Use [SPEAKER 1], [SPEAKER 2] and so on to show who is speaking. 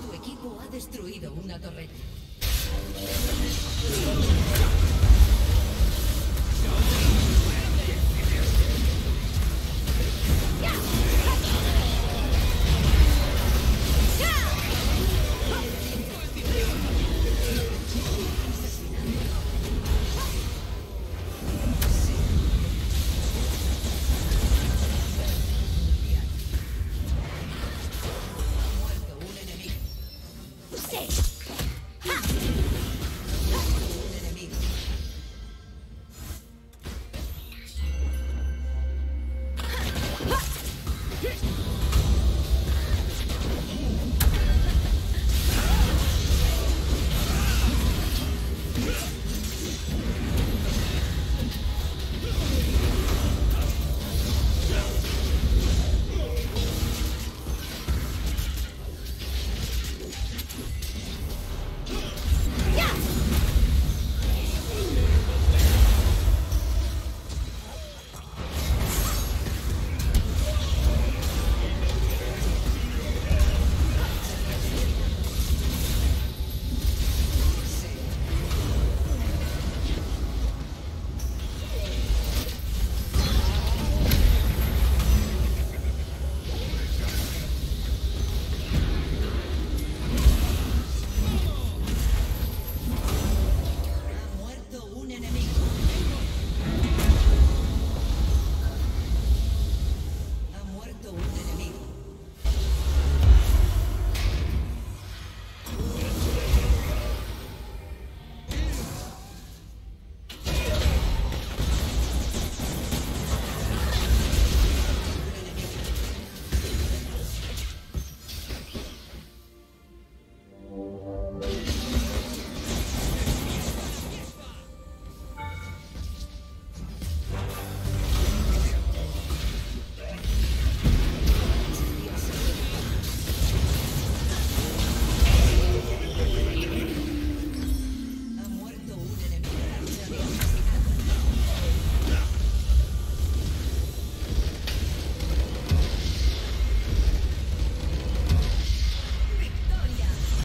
[SPEAKER 1] Tu equipo ha destruido una torreta. Take!